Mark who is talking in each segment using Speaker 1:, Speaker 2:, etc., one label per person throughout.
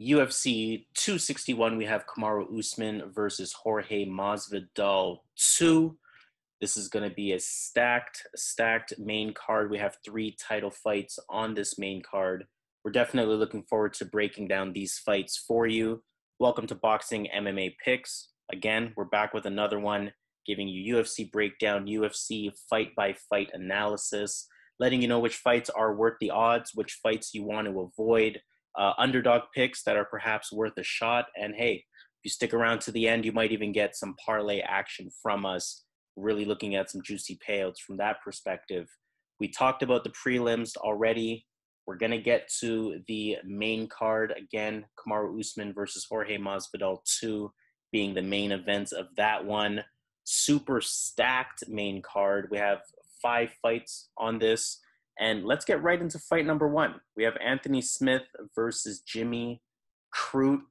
Speaker 1: UFC 261, we have Kamaru Usman versus Jorge Masvidal 2. This is going to be a stacked, stacked main card. We have three title fights on this main card. We're definitely looking forward to breaking down these fights for you. Welcome to Boxing MMA Picks. Again, we're back with another one, giving you UFC breakdown, UFC fight by fight analysis, letting you know which fights are worth the odds, which fights you want to avoid, uh, underdog picks that are perhaps worth a shot. And hey, if you stick around to the end, you might even get some parlay action from us really looking at some juicy payouts from that perspective. We talked about the prelims already. We're going to get to the main card again Kamaru Usman versus Jorge Masvidal 2 being the main events of that one. Super stacked main card. We have five fights on this. And let's get right into fight number one. We have Anthony Smith versus Jimmy Crute.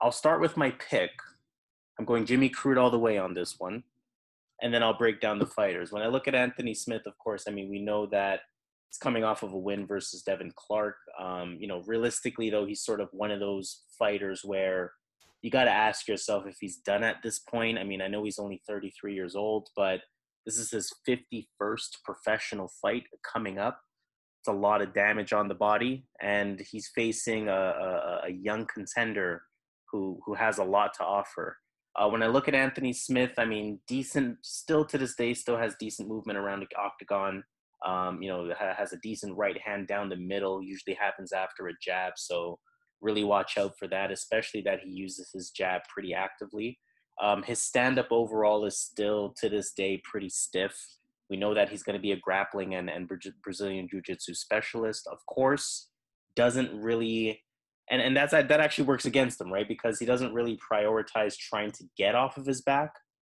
Speaker 1: I'll start with my pick. I'm going Jimmy Crute all the way on this one and then I'll break down the fighters. When I look at Anthony Smith, of course, I mean we know that it's coming off of a win versus Devin Clark. Um, you know, realistically though, he's sort of one of those fighters where you got to ask yourself if he's done at this point. I mean, I know he's only 33 years old, but this is his 51st professional fight coming up. It's a lot of damage on the body, and he's facing a, a, a young contender who who has a lot to offer. Uh, when I look at Anthony Smith, I mean, decent, still to this day, still has decent movement around the octagon. Um, you know, has a decent right hand down the middle, usually happens after a jab. So really watch out for that, especially that he uses his jab pretty actively. Um, his stand up overall is still to this day pretty stiff. We know that he's going to be a grappling and, and Brazilian Jiu Jitsu specialist. Of course, doesn't really and and that's that actually works against him, right? Because he doesn't really prioritize trying to get off of his back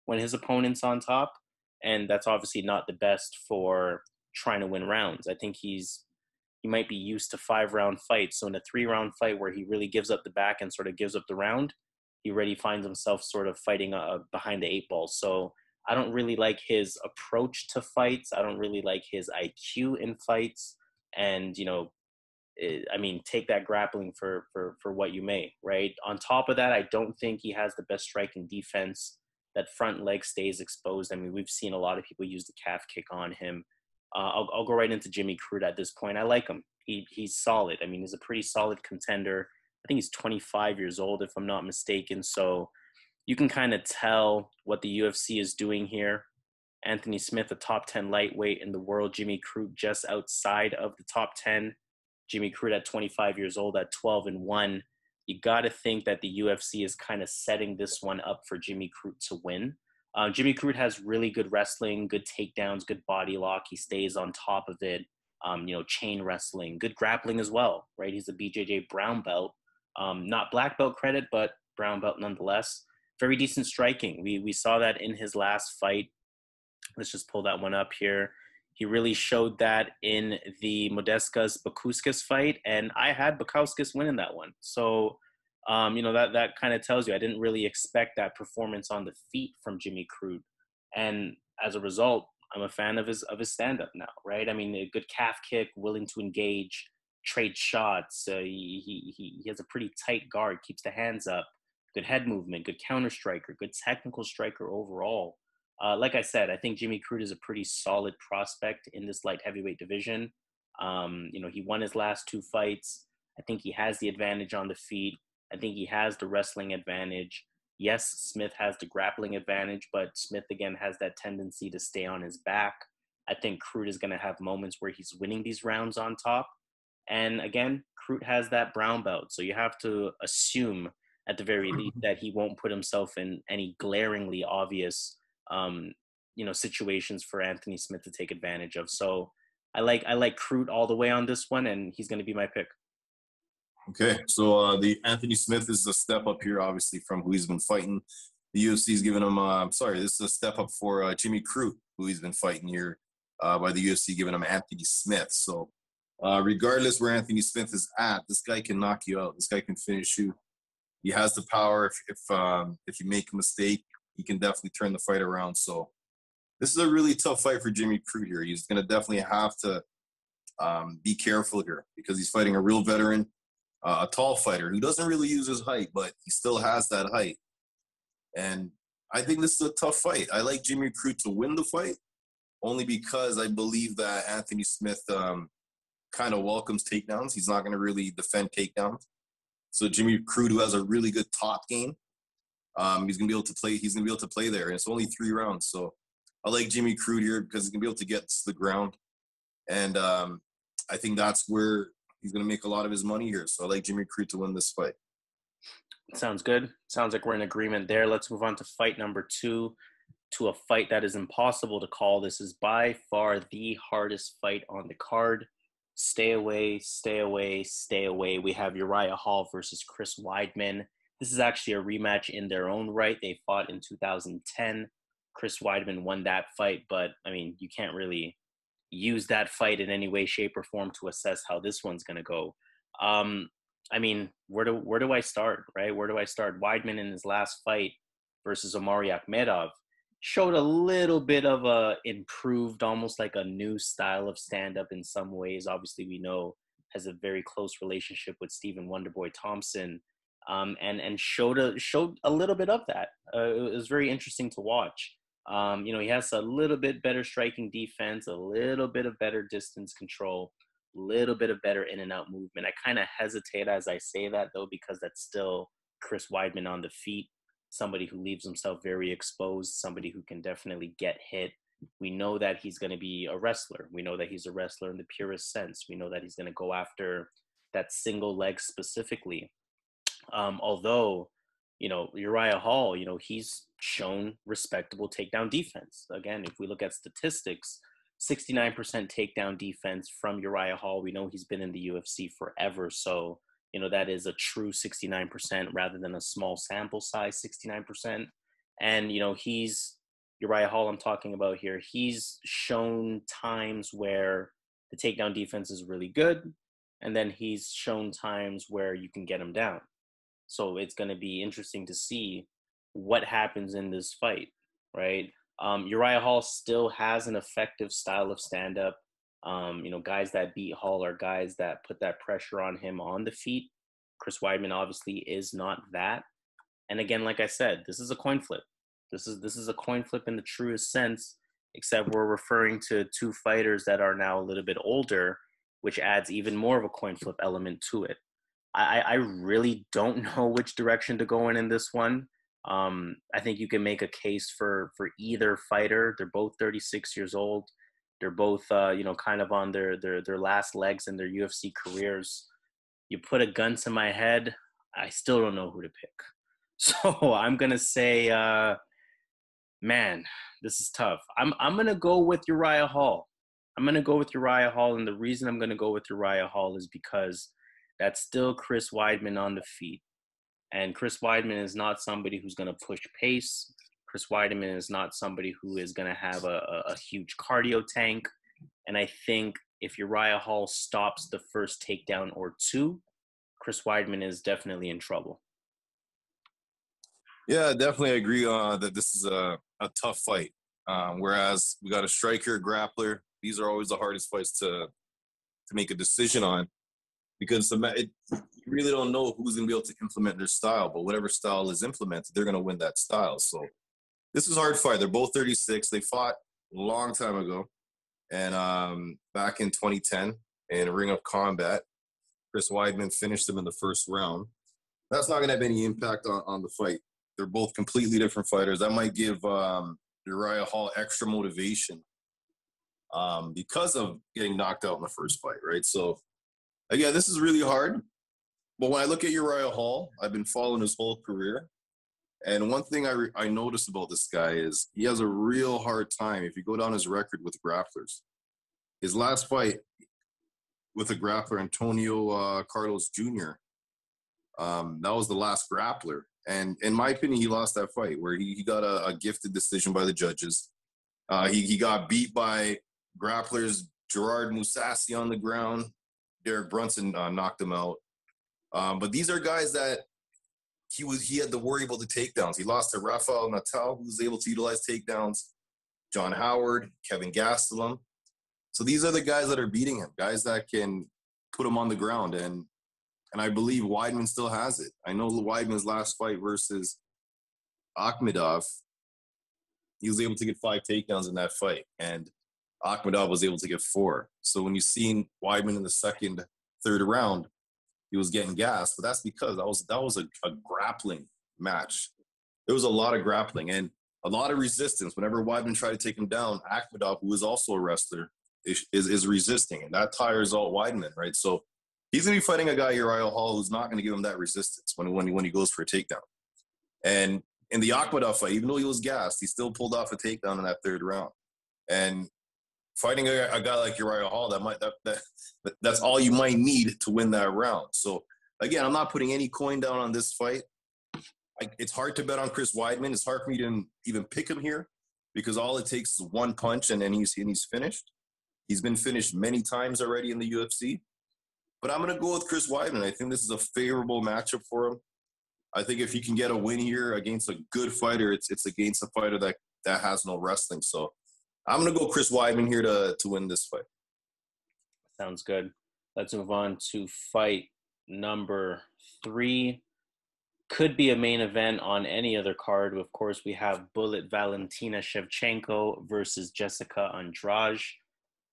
Speaker 1: when his opponent's on top, and that's obviously not the best for trying to win rounds. I think he's he might be used to five round fights, so in a three round fight where he really gives up the back and sort of gives up the round, he already finds himself sort of fighting uh, behind the eight ball. So I don't really like his approach to fights. I don't really like his IQ in fights, and you know Eh, I mean, take that grappling for for for what you may, right? On top of that, I don't think he has the best striking defense. That front leg stays exposed. I mean, we've seen a lot of people use the calf kick on him. Uh, I'll, I'll go right into Jimmy Crute at this point. I like him. He he's solid. I mean, he's a pretty solid contender. I think he's 25 years old, if I'm not mistaken. So you can kind of tell what the UFC is doing here. Anthony Smith, a top 10 lightweight in the world. Jimmy Crute just outside of the top 10 Jimmy Crute at 25 years old at 12 and 1. You got to think that the UFC is kind of setting this one up for Jimmy Crute to win. Um, Jimmy Crute has really good wrestling, good takedowns, good body lock. He stays on top of it. Um, you know, chain wrestling, good grappling as well, right? He's a BJJ brown belt, um, not black belt credit, but brown belt nonetheless. Very decent striking. We we saw that in his last fight. Let's just pull that one up here. He really showed that in the Modestas Bukauskas fight, and I had Bukauskas winning that one. So, um, you know that that kind of tells you I didn't really expect that performance on the feet from Jimmy Crute, and as a result, I'm a fan of his of his stand up now. Right? I mean, a good calf kick, willing to engage, trade shots. Uh, he, he he has a pretty tight guard, keeps the hands up, good head movement, good counter striker, good technical striker overall. Uh, like I said, I think Jimmy Crute is a pretty solid prospect in this light heavyweight division. Um, you know, he won his last two fights. I think he has the advantage on the feet. I think he has the wrestling advantage. Yes, Smith has the grappling advantage, but Smith again has that tendency to stay on his back. I think Crute is going to have moments where he's winning these rounds on top. And again, Crute has that brown belt. So you have to assume at the very least that he won't put himself in any glaringly obvious um, you know situations for Anthony Smith to take advantage of. So I like I like Crute all the way on this one, and he's going to be my pick.
Speaker 2: Okay, so uh, the Anthony Smith is a step up here, obviously from who he's been fighting. The UFC is giving him. Uh, I'm sorry, this is a step up for uh, Jimmy Crute, who he's been fighting here uh, by the UFC, giving him Anthony Smith. So uh, regardless where Anthony Smith is at, this guy can knock you out. This guy can finish you. He has the power. If if um, if you make a mistake, he can definitely turn the fight around. So this is a really tough fight for Jimmy Crute here. He's going to definitely have to um, be careful here because he's fighting a real veteran. uh, a tall fighter who doesn't really use his height, but he still has that height. And I think this is a tough fight. I like Jimmy Crute to win the fight only because I believe that Anthony Smith um, kind of welcomes takedowns. He's not going to really defend takedowns. So Jimmy Crute, who has a really good top game, um, he's going to be able to play. He's going to be able to play there, and it's only three rounds. So I like Jimmy Crute here because he's going to be able to get to the ground, and um, I think that's where he's going to make a lot of his money here. So I like Jimmy Crute to win this fight.
Speaker 1: Sounds good. Sounds like we're in agreement there. Let's move on to fight number two, to a fight that is impossible to call. This is by far the hardest fight on the card. Stay away, stay away, stay away. We have Uriah Hall versus Chris Weidman. This is actually a rematch in their own right. They fought in 2010. Chris Weidman won that fight, but I mean, you can't really use that fight in any way, shape, or form to assess how this one's going to go. Um, I mean, where do where do I start? Right? Where do I start? Weidman in his last fight versus Omari Akhmedov showed a little bit of a improved, almost like a new style of stand up in some ways. Obviously, we know has a very close relationship with Stephen Wonderboy Thompson, um, and and showed a showed a little bit of that. Uh, it was very interesting to watch. Um, you know, he has a little bit better striking defense, a little bit of better distance control, a little bit of better in and out movement. I kind of hesitate as I say that though, because that's still Chris Weidman on the feet, somebody who leaves himself very exposed, somebody who can definitely get hit. We know that he's going to be a wrestler. We know that he's a wrestler in the purest sense. We know that he's going to go after that single leg specifically. Um, although you know, Uriah Hall, you know, he's shown respectable takedown defense. Again, if we look at statistics, 69% takedown defense from Uriah Hall. We know he's been in the UFC forever. So, you know, that is a true 69% rather than a small sample size 69%. And, you know, he's Uriah Hall, I'm talking about here. He's shown times where the takedown defense is really good. And then he's shown times where you can get him down. So it's going to be interesting to see what happens in this fight, right? Um, Uriah Hall still has an effective style of stand up. Um, you know, guys that beat Hall are guys that put that pressure on him on the feet. Chris Weidman obviously is not that. And again, like I said, this is a coin flip. This is this is a coin flip in the truest sense, except we're referring to two fighters that are now a little bit older, which adds even more of a coin flip element to it. I, I really don't know which direction to go in in this one. Um, I think you can make a case for for either fighter. They're both 36 years old. They're both, uh, you know, kind of on their their their last legs in their UFC careers. You put a gun to my head, I still don't know who to pick. So I'm gonna say, uh, man, this is tough. I'm I'm gonna go with Uriah Hall. I'm gonna go with Uriah Hall, and the reason I'm gonna go with Uriah Hall is because that's still Chris Weidman on the feet. And Chris Weidman is not somebody who's going to push pace. Chris Weidman is not somebody who is going to have a, a, a, huge cardio tank. And I think if Uriah Hall stops the first takedown or two, Chris Weidman is definitely in trouble.
Speaker 2: Yeah, definitely agree uh, that this is a, a tough fight. Um, whereas we got a striker, grappler. These are always the hardest fights to to make a decision on because the, it, you really don't know who's going to be able to implement their style, but whatever style is implemented, they're going to win that style. So this is hard fight. They're both 36. They fought a long time ago, and um, back in 2010 in Ring of Combat, Chris Weidman finished them in the first round. That's not going to have any impact on, on the fight. They're both completely different fighters. That might give um, Uriah Hall extra motivation um, because of getting knocked out in the first fight, right? So Again, this is really hard. But when I look at Uriah Hall, I've been following his whole career. And one thing I, re- I noticed about this guy is he has a real hard time if you go down his record with grapplers. His last fight with a grappler, Antonio uh, Carlos Jr., um, that was the last grappler. And in my opinion, he lost that fight where he, he got a, a gifted decision by the judges. Uh, he, he got beat by grapplers Gegard Mousasi on the ground, Derek Brunson uh, knocked him out. Um, but these are guys that he was he had to worry about the takedowns. He lost to Rafael Natal, who was able to utilize takedowns. John Howard, Kelvin Gastelum. So these are the guys that are beating him, guys that can put him on the ground. And and I believe Weidman still has it. I know Weidman's last fight versus Akhmedov, he was able to get five takedowns in that fight, and Akhmedov was able to get four. So when you seen Weidman in the second, third round, he was getting gas, but that's because that was that was a, a grappling match. There was a lot of grappling and a lot of resistance. Whenever Weidman tried to take him down, Akhmedov, who is also a wrestler, is, is, is resisting, and that tires out Weidman, right? So he's gonna be fighting a guy Uriah Hall who's not gonna give him that resistance when when he, when he goes for a takedown. And in the Akhmedov fight, even though he was gassed, he still pulled off a takedown in that third round. And fighting a, a guy like Uriah Hall, that might that, that that's all you might need to win that round. So again, I'm not putting any coin down on this fight. I, it's hard to bet on Chris Weidman. It's hard for me to even pick him here because all it takes is one punch and then he's and he's finished. He's been finished many times already in the UFC. But I'm going to go with Chris Weidman. I think this is a favorable matchup for him. I think if he can get a win here against a good fighter, it's it's against a fighter that that has no wrestling. So I'm gonna go Chris Weidman here to to win this fight.
Speaker 1: Sounds good. Let's move on to fight number three. Could be a main event on any other card. Of course, we have Bullet Valentina Shevchenko versus Jessica Andrade.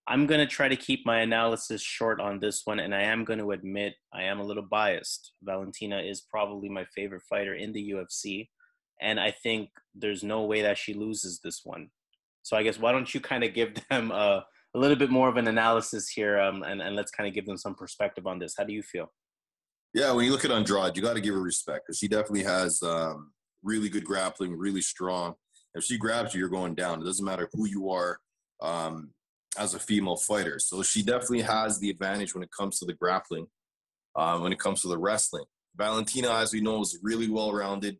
Speaker 1: I'm going to try to keep my analysis short on this one, and I am going to admit I am a little biased. Valentina is probably my favorite fighter in the UFC, and I think there's no way that she loses this one. So I guess why don't you kind of give them a, a little bit more of an analysis here, um, and, and let's kind of give them some perspective on this. How do you feel?
Speaker 2: Yeah, when you look at Andrade, you got to give her respect because she definitely has um, really good grappling, really strong. If she grabs you, you're going down. It doesn't matter who you are. Um, as a female fighter. So she definitely has the advantage when it comes to the grappling, uh, when it comes to the wrestling. Valentina, as we know, is really well rounded,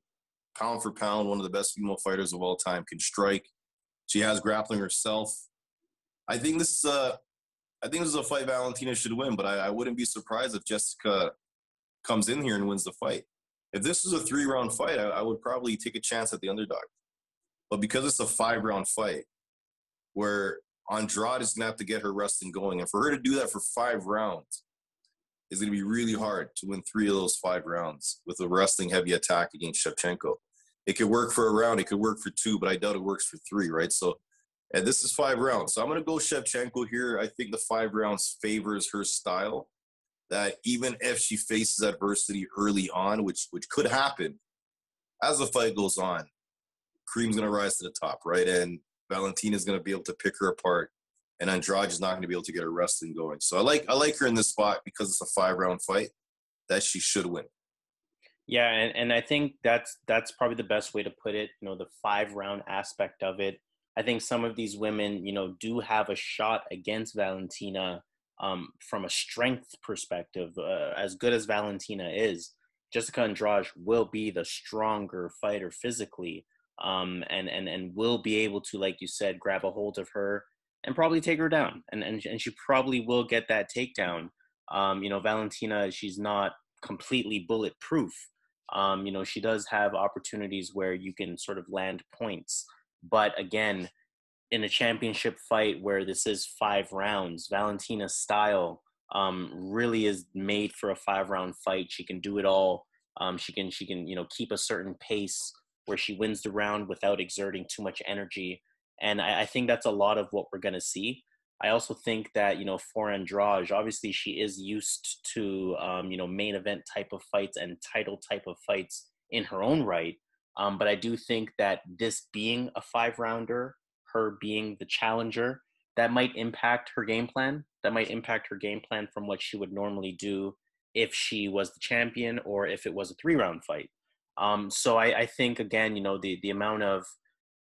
Speaker 2: pound for pound, one of the best female fighters of all time, can strike. She has grappling herself. I think this is a, I think this is a fight Valentina should win, but I, I wouldn't be surprised if Jessica comes in here and wins the fight. If this is a three round fight, I, I would probably take a chance at the underdog. But because it's a five round fight, where Andrade is to have to get her wrestling going. And for her to do that for five rounds is going to be really hard to win three of those five rounds with a wrestling heavy attack against Shevchenko. It could work for a round, it could work for two, but I doubt it works for three, right? So, and this is five rounds. So I'm going to go Shevchenko here. I think the five rounds favors her style. That even if she faces adversity early on, which which could happen, as the fight goes on, Cream's going to rise to the top, right? And Valentina is going to be able to pick her apart, and Andrade is not going to be able to get her wrestling going. So I like I like her in this spot because it's a five round fight that she should win.
Speaker 1: Yeah, and, and I think that's that's probably the best way to put it. You know, the five round aspect of it. I think some of these women, you know, do have a shot against Valentina um, from a strength perspective. Uh, as good as Valentina is, Jessica Andrade will be the stronger fighter physically um, and and and will be able to, like you said, grab a hold of her and probably take her down, and and and she probably will get that takedown. Um, you know, Valentina, she's not completely bulletproof. Um, you know, she does have opportunities where you can sort of land points, but again, in a championship fight where this is five rounds, Valentina's style um, really is made for a five round fight. She can do it all. Um, she can she can you know keep a certain pace where she wins the round without exerting too much energy. And I, I think that's a lot of what we're going to see. I also think that, you know, for Andrade, obviously she is used to, um, you know, main event type of fights and title type of fights in her own right. Um, but I do think that this being a five rounder, her being the challenger, that might impact her game plan. That might impact her game plan from what she would normally do if she was the champion or if it was a three round fight. Um, so I, I, think again, you know, the the amount of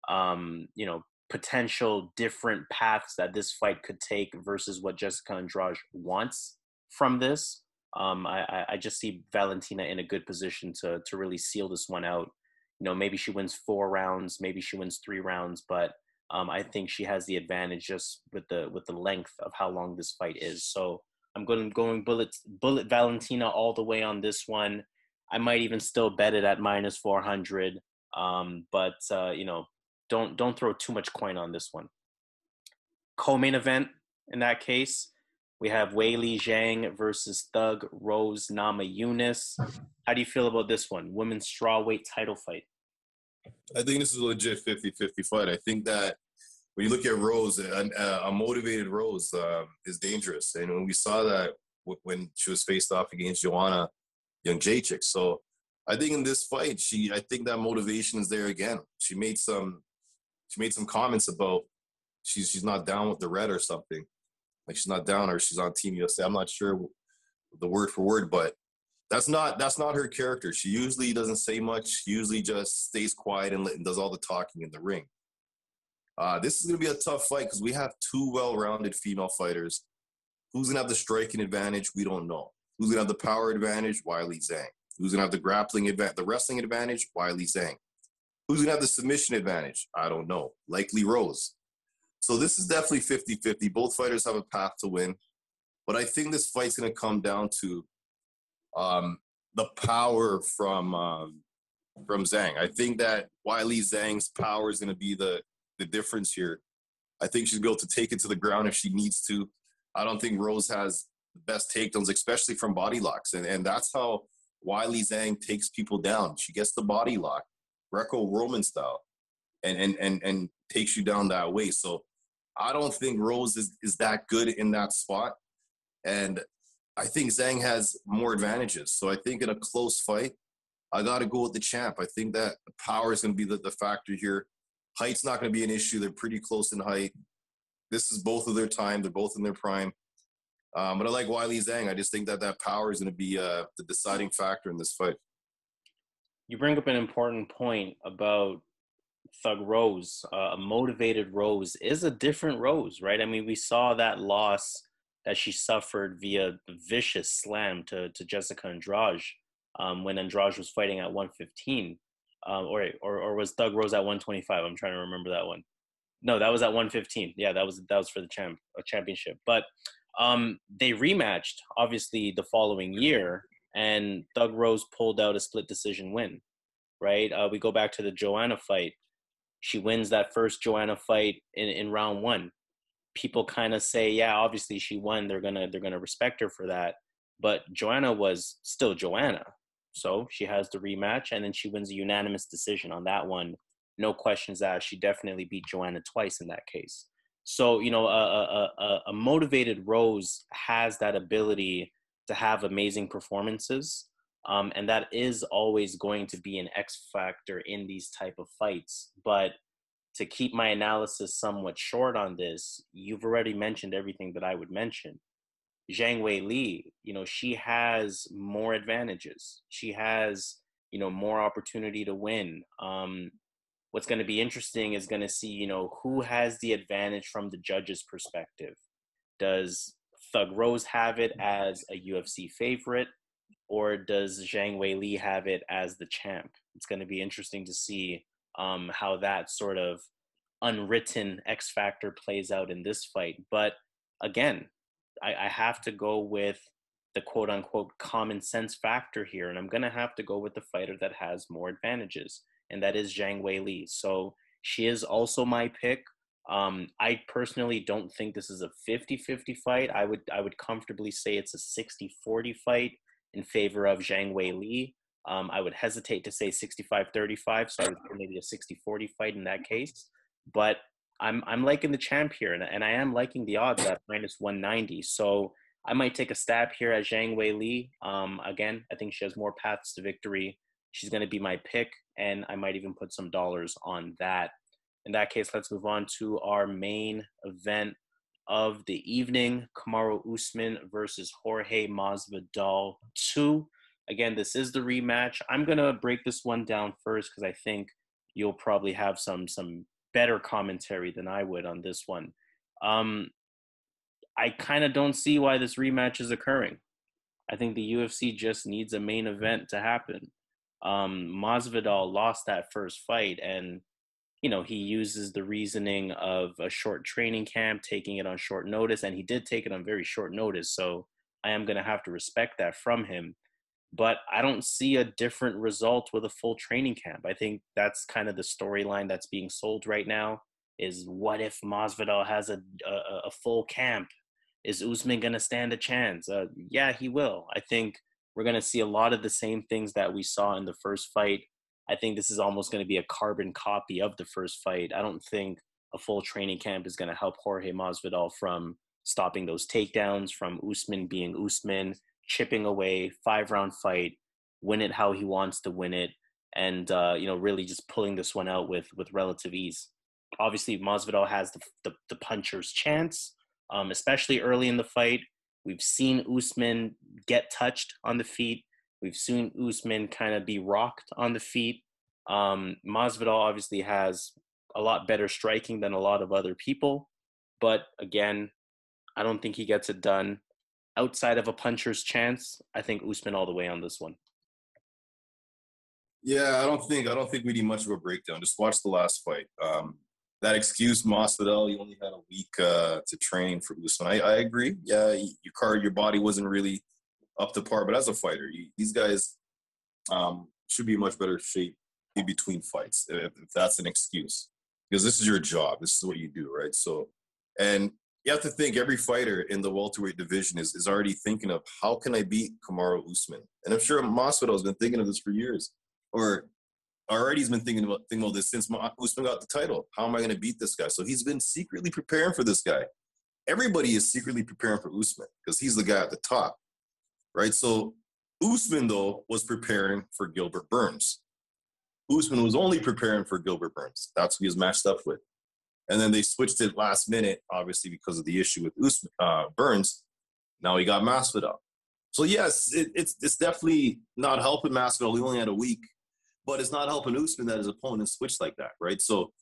Speaker 1: um, you know potential different paths that this fight could take versus what Jessica Andrade wants from this. Um, I, I just see Valentina in a good position to to really seal this one out. You know, maybe she wins four rounds, maybe she wins three rounds, but um, I think she has the advantage just with the with the length of how long this fight is. So I'm going going bullet bullet Valentina all the way on this one. I might even still bet it at minus 400. Um, but uh, you know, don't don't throw too much coin on this one. Co-main event in that case, We have Weili Zhang versus Thug Rose Namajunas. How do you feel about this one? Women's strawweight title fight.
Speaker 2: I think this is a legit 50-50 fight. I think that when you look at Rose, a, a motivated Rose uh, is dangerous. And when we saw that when she was faced off against Joanna Jędrzejczyk. So I think in this fight, she I think that motivation is there again. She made some she made some comments about she's she's not down with the red or something. Like she's not down or she's on Team USA. I'm not sure the word for word, but that's not that's not her character. She usually doesn't say much. Usually just stays quiet and, and does all the talking in the ring. Uh, this is going to be a tough fight because we have two well-rounded female fighters. Who's going to have the striking advantage? We don't know. Who's going to have the power advantage? Weili Zhang. Who's going to have the grappling advantage, the wrestling advantage? Weili Zhang. Who's going to have the submission advantage? I don't know. Likely Rose. So this is definitely 50 50. Both fighters have a path to win. But I think this fight's going to come down to um, the power from um, from Zhang. I think that Weili Zhang's power is going to be the the difference here. I think she's able to take it to the ground if she needs to. I don't think Rose has the best takedowns, especially from body locks, and and that's how Weili Zhang takes people down. She gets the body lock, Greco-Roman style, and and and and takes you down that way. So I don't think Rose is is that good in that spot, and I think Zhang has more advantages. So I think in a close fight, I got to go with the champ. I think that power is going to be the, the factor here. Height's not going to be an issue. They're pretty close in height. This is both of their time. They're both in their prime. Um, but I like Weili Zhang. I just think that that power is going to be uh, the deciding factor in this fight.
Speaker 1: You bring up an important point about Thug Rose. Uh, a motivated Rose is a different Rose, right? I mean, we saw that loss that she suffered via the vicious slam to, to Jessica Andrade um, when Andrade was fighting at 115. Um, or, or, or was Thug Rose at 125? I'm trying to remember that one. No, that was at 115. Yeah, that was that was for the champ championship. But um, they rematched obviously the following year, and Thug Rose pulled out a split decision win. Right? Uh, we go back to the Joanna fight. She wins that first Joanna fight in, in round one. People kind of say, yeah, obviously she won. They're gonna they're gonna respect her for that. But Joanna was still Joanna, so she has the rematch, and then she wins a unanimous decision on that one. No questions asked. She definitely beat Joanna twice in that case. So you know, a, a, a motivated Rose has that ability to have amazing performances, um, and that is always going to be an X factor in these type of fights. But to keep my analysis somewhat short on this, you've already mentioned everything that I would mention. Zhang Wei Li, you know, she has more advantages. She has, you know, more opportunity to win. Um, what's going to be interesting is going to see, you know, who has the advantage from the judge's perspective. Does Thug Rose have it as a UFC favorite, or does Zhang Wei Li have it as the champ? It's going to be interesting to see um, how that sort of unwritten X factor plays out in this fight. But again, I, I have to go with the quote unquote common sense factor here, and I'm going to have to go with the fighter that has more advantages and that is Zhang Wei Li. So she is also my pick. Um, I personally don't think this is a 50-50 fight. I would I would comfortably say it's a 60-40 fight in favor of Zhang Wei Li. Um, I would hesitate to say 65-35, so I would maybe a 60-40 fight in that case. But I'm I'm liking the champ here, and, and I am liking the odds at minus 190. So I might take a stab here at Zhang Wei Li. Um, again, I think she has more paths to victory she's going to be my pick, and I might even put some dollars on that. In that case, let's move on to our main event of the evening Kamaru Usman versus Jorge Masvidal 2. Again, this is the rematch. I'm going to break this one down first because I think you'll probably have some some better commentary than I would on this one. Um, I kind of don't see why this rematch is occurring. I think the UFC just needs a main event to happen um, Masvidal lost that first fight, and you know he uses the reasoning of a short training camp, taking it on short notice, and he did take it on very short notice. So I am going to have to respect that from him. But I don't see a different result with a full training camp. I think that's kind of the storyline that's being sold right now. Is what if Masvidal has a, a, a full camp Is Usman going to stand a chance? Uh, yeah, he will. I think we're going to see a lot of the same things that we saw in the first fight. I think this is almost going to be a carbon copy of the first fight. I don't think a full training camp is going to help Jorge Masvidal from stopping those takedowns, from Usman being Usman, chipping away, five round fight, win it how he wants to win it, and uh, you know really just pulling this one out with with relative ease. Obviously, Masvidal has the the, the puncher's chance, um, especially early in the fight. We've seen Usman get touched on the feet. We've seen Usman kind of be rocked on the feet. Um, Masvidal obviously has a lot better striking than a lot of other people, but again, I don't think he gets it done. Outside of a puncher's chance, I think Usman all the way on this one.
Speaker 2: Yeah, I don't think I don't think we need much of a breakdown. Just watch the last fight. Um, that excuse, Masvidal, you only had a week uh, to train for Usman. I, I agree. Yeah, your car, your body wasn't really up to par, but as a fighter, you, these guys um, should be in much better shape in between fights if, if that's an excuse, because this is your job. This is what you do, right? So, and you have to think every fighter in the welterweight division is, is already thinking of how can I beat Kamaru Usman, and I'm sure Masvidal has been thinking of this for years, or already he's been thinking about thinking about this since Usman got the title. How am I going to beat this guy? So he's been secretly preparing for this guy. Everybody is secretly preparing for Usman because he's the guy at the top, right? So Usman though was preparing for Gilbert Burns. Usman was only preparing for Gilbert Burns. That's who he was matched up with. And then they switched it last minute, obviously because of the issue with Usman, uh, Burns. Now he got Masvidal. So yes, it, it's it's definitely not helping Masvidal. He only had a week but it's not helping Usman that his opponent switched like that, right? So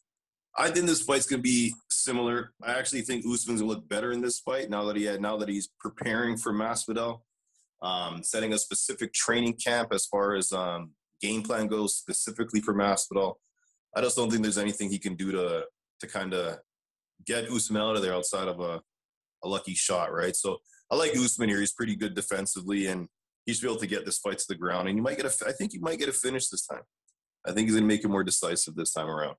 Speaker 2: I think this fight's gonna be similar. I actually think Usman's gonna look better in this fight now that he had now that he's preparing for Masvidal, um, setting a specific training camp as far as um, game plan goes specifically for Masvidal. I just don't think there's anything he can do to to kind of get Usman out of there outside of a, a lucky shot, right? So I like Usman here. He's pretty good defensively, and he should be able to get this fight to the ground. And you might get a, I think you might get a finish this time. I think he's going to make it more decisive this time around.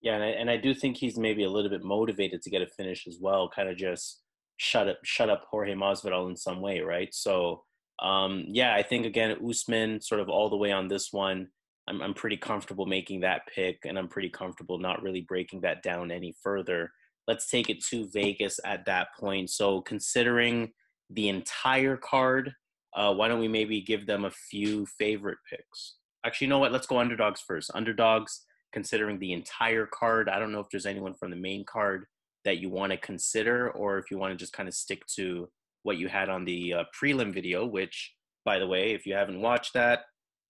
Speaker 1: Yeah, and I, and I do think he's maybe a little bit motivated to get a finish as well. Kind of just shut up, shut up Jorge Masvidal in some way, right? So, um, yeah, I think again Usman sort of all the way on this one. I'm I'm pretty comfortable making that pick, and I'm pretty comfortable not really breaking that down any further. Let's take it to Vegas at that point. So, considering the entire card, uh, why don't we maybe give them a few favorite picks? Actually, you know what? Let's go underdogs first. Underdogs, considering the entire card. I don't know if there's anyone from the main card that you want to consider, or if you want to just kind of stick to what you had on the uh, prelim video. Which, by the way, if you haven't watched that,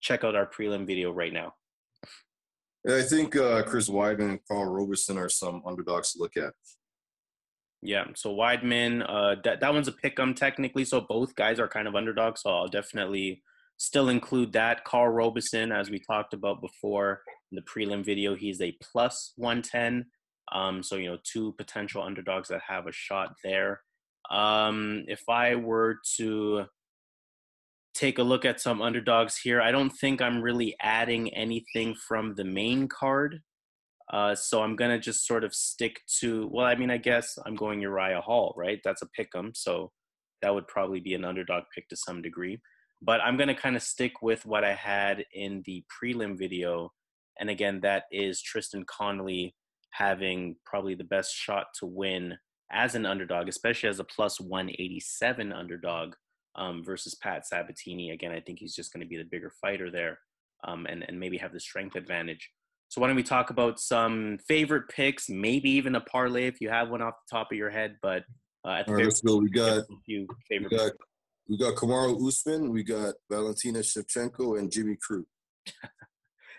Speaker 1: check out our prelim video right now.
Speaker 2: I think uh, Chris Weidman and Karl Roberson are some underdogs to look at.
Speaker 1: Yeah, so Weidman, uh, that that one's a pick'em technically. So both guys are kind of underdogs. So I'll definitely still include that. Karl Roberson, as we talked about before in the prelim video, he's a plus 110. Um, so you know, two potential underdogs that have a shot there. Um, if I were to take a look at some underdogs here, I don't think I'm really adding anything from the main card. Uh, so I'm gonna just sort of stick to. Well, I mean, I guess I'm going Uriah Hall, right? That's a pick 'em, so that would probably be an underdog pick to some degree. But I'm gonna kind of stick with what I had in the prelim video, and again, that is Tristan Connelly having probably the best shot to win as an underdog, especially as a plus 187 underdog um, versus Pat Sabatini. Again, I think he's just going to be the bigger fighter there, um, and and maybe have the strength advantage. So why don't we talk about some favorite picks, maybe even a parlay if you have one off the top of your head. But uh,
Speaker 2: at the All right, let's go. We got a few favorite. We got, we got Kamaru Usman, we got Valentina Shevchenko, and Jimmy Crute.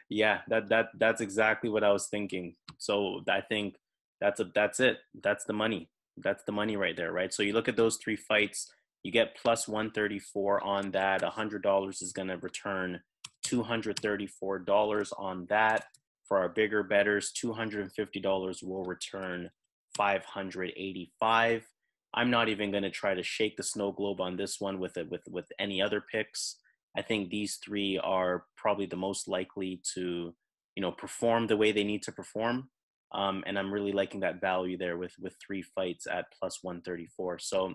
Speaker 1: yeah, that that that's exactly what I was thinking. So I think that's a that's it. That's the money. That's the money right there, right? So you look at those three fights, you get plus 134 on that. $100 is going to return $234 on that. For our bigger betters, $250 will return 585. I'm not even going to try to shake the snow globe on this one with it with with any other picks. I think these three are probably the most likely to, you know, perform the way they need to perform. Um, and I'm really liking that value there with with three fights at plus 134. So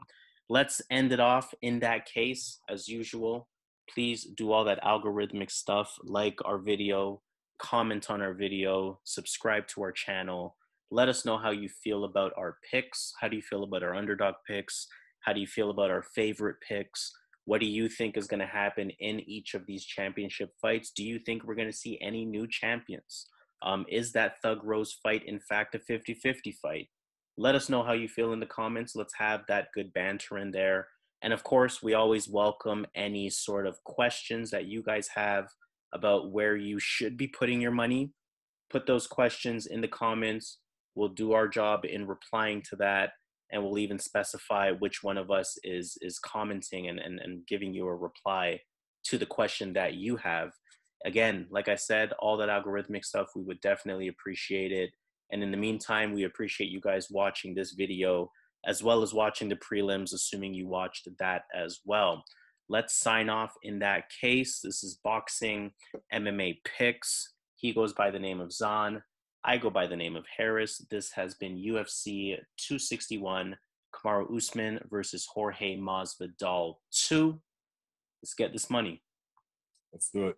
Speaker 1: let's end it off in that case as usual. Please do all that algorithmic stuff, like our video, comment on our video, subscribe to our channel. Let us know how you feel about our picks. How do you feel about our underdog picks? How do you feel about our favorite picks? What do you think is going to happen in each of these championship fights? Do you think we're going to see any new champions? Um, is that Thug Rose fight, in fact, a 50 50 fight? Let us know how you feel in the comments. Let's have that good banter in there. And of course, we always welcome any sort of questions that you guys have about where you should be putting your money. Put those questions in the comments. We'll do our job in replying to that. And we'll even specify which one of us is is commenting and, and, and giving you a reply to the question that you have. Again, like I said, all that algorithmic stuff, we would definitely appreciate it. And in the meantime, we appreciate you guys watching this video as well as watching the prelims, assuming you watched that as well. Let's sign off in that case. This is Boxing MMA Picks. He goes by the name of Zan. I go by the name of Harris. This has been UFC 261, Kamaru Usman versus Jorge Masvidal 2. Let's get this money.
Speaker 2: Let's do it.